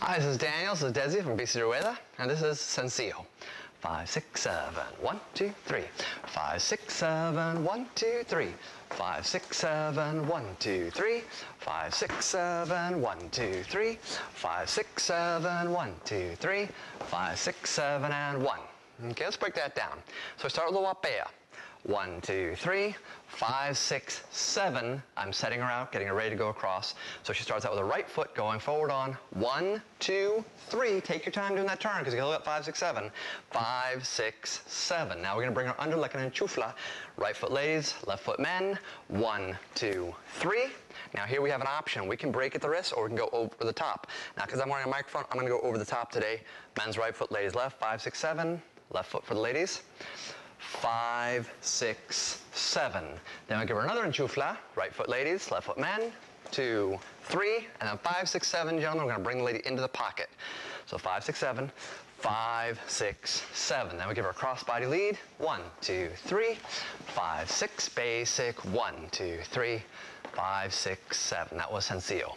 Hi, this is Daniel. This is Desi from VC Rueda, and this is Sencillo. Five, six, seven, one, two, three. Five, six, seven, one, two, three. Five, six, seven, one, two, three. Five, six, seven, one, two, three. Five, six, seven, one, two, three. Five, six, seven, and one. Okay, let's break that down. So we start with the guapea. One, two, three, five, six, seven. I'm setting her out, getting her ready to go across. So she starts out with the right foot going forward on one, two, three. Take your time doing that turn because you look at five, six, seven. Five, six, seven. Now we're gonna bring her under like an enchufla. Right foot ladies, left foot men. One, two, three. Now here we have an option. We can break at the wrist or we can go over the top. Now because I'm wearing a microphone, I'm gonna go over the top today. Men's right foot, ladies left. Five, six, seven. Left foot for the ladies five, six, seven. Then we give her another enchufla, right foot ladies, left foot men, two, three, and then five, six, seven, gentlemen, we're gonna bring the lady into the pocket. So five, six, seven, five, six, seven. Then we give her a crossbody lead, one, two, three, five, six, basic, one, two, three, five, six, seven. That was Sencillo.